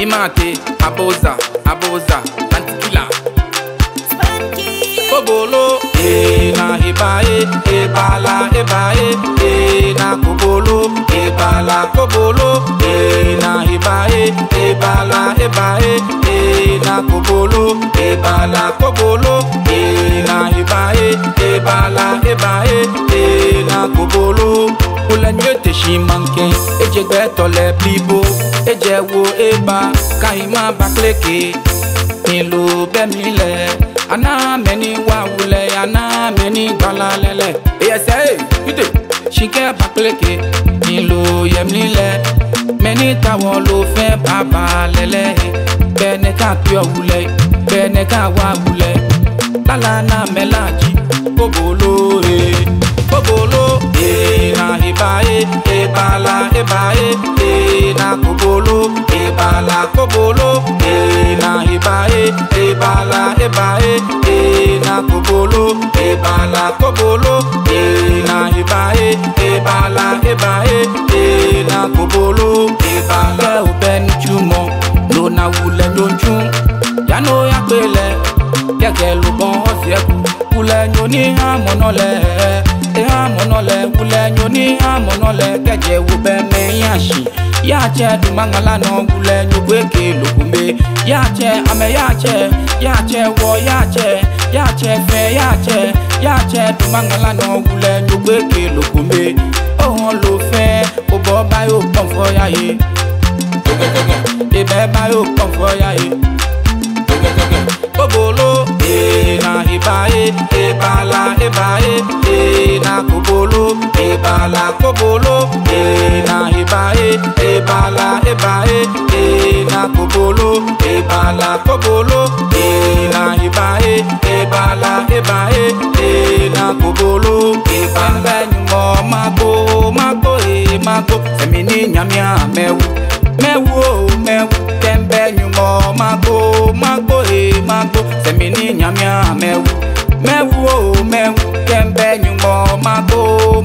imate aboza aboza antikila kobolo ena ebae ebala ebae ena kobolo ebala kobolo ena ebae ebala ebae ena kobolo ebala kobolo ena ebae ebala ebae ena kobolo. Ebala, kobolo. Ena, ebae, ebala, ebae, ena, kobolo. te shi manke eje gbe le blibo eje wo eba kaima bakleke nilu bemile ana meni wawule ana meni galalele eyese ide shike bakleke nilu yemlile meni tawon lo fe baba lele bene ka pe wule bene ka wa wule lala na melaji kobolo ebala ebae e na kobolo ebala kobolo e na ebae ebala ebae e na kobolo ebala kobolo e na ebae ebala ebae e na kobolo ebala. kẹ́ ò bẹ́ ní túmọ̀ lónà wulẹ̀ lójú yánú yàgbélẹ̀ kẹ̀kẹ́ ló bọ́n ọ̀sẹ̀ kú kulẹ̀ nyoni hàn mọ́nà lẹ̀ amonole wule nyoni amonole keje wube me yashi yache dumangala no wule nyogweke lukumbe yache ame yache yache wo yache yache fe yache yache dumangala no wule nyogweke lukumbe ohon lo ebala kobolo e na ebae ebala ebae e na kobolo ebala kobolo e na ebae ebala ebae e na kobolo ebala nyumọ mago mago e mago ẹmi ni nyamia mẹwu mẹwu o mẹwu kẹmbẹ nyumọ mago mago e mago ẹmi ni nyamia mẹwu.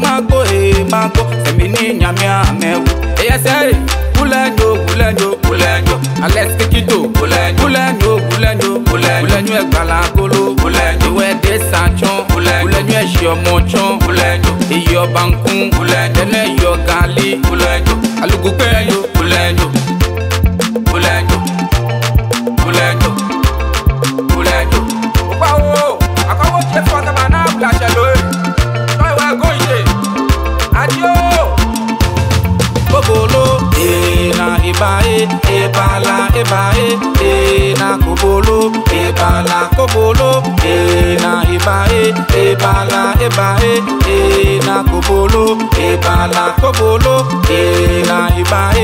mago e mago semini nyamia mewu eyesere kulenjo kulenjo kulenjo alex kikito kulenjo kulenjo kulenjo kulenjo kulenjo ẹgbàlá kolo kulenjo ìwé desa tún kulenjo ẹsẹ ọmọ tún kulenjo iyọ bankun kulenjo ẹnu ẹyọ gali kulenjo alugu kulenjo. ebae ebala ebae e na kobolo ebala kobolo e na ebae ebala ebae e na kobolo ebala kobolo e na ebae